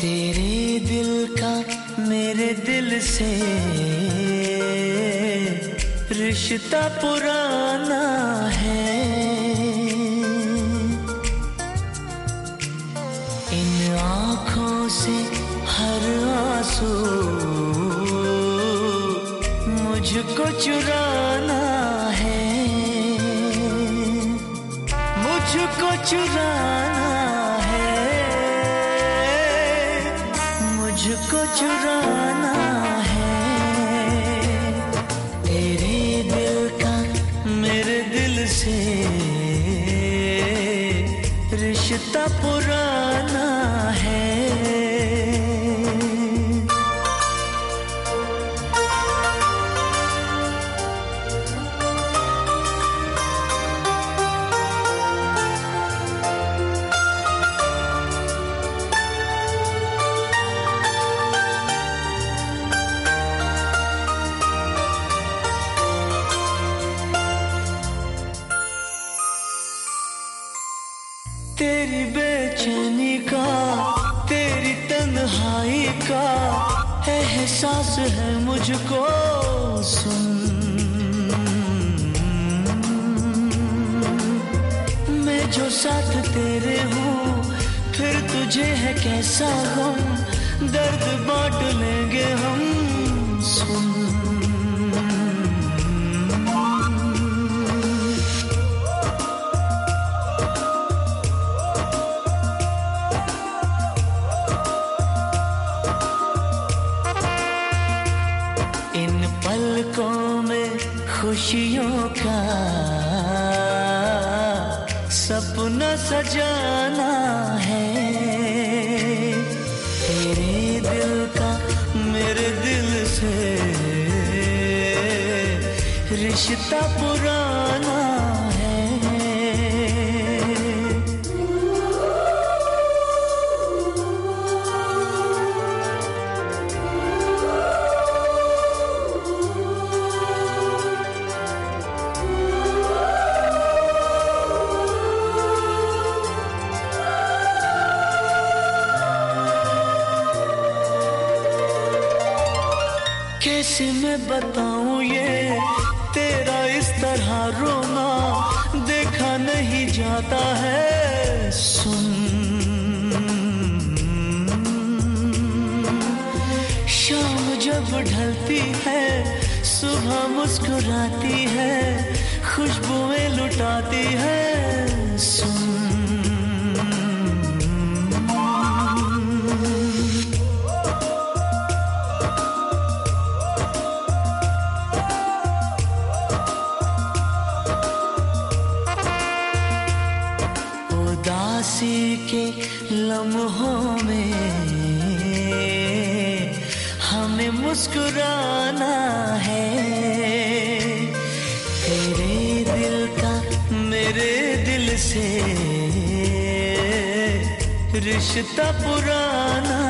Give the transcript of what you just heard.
तेरे दिल का मेरे दिल से रिश्ता पुराना है। इन आँखों से हर आँसू मुझको चुरा मुझको चुराना है। तेरे दिल का मेरे दिल से रिश्ता पुराना तेरी बेचैनी का, तेरी तन्हाई का एहसास है मुझको सुन। मैं जो साथ तेरे हूँ, फिर तुझे है कैसा गम? दर्द बांट लेंगे पलकों में खुशियों का सपना सजाना है। तेरे दिल का मेरे दिल से रिश्ता पुराना कैसे मैं बताऊँ ये? तेरा इस तरह रोना देखा नहीं जाता है। सुन। शाम जब ढलती है, सुबह मुस्कुराती है, खुशबुएँ लुटाती है। सुन। उदासी के लम्हों में हमें मुस्कुराना है। तेरे दिल का मेरे दिल से रिश्ता पुराना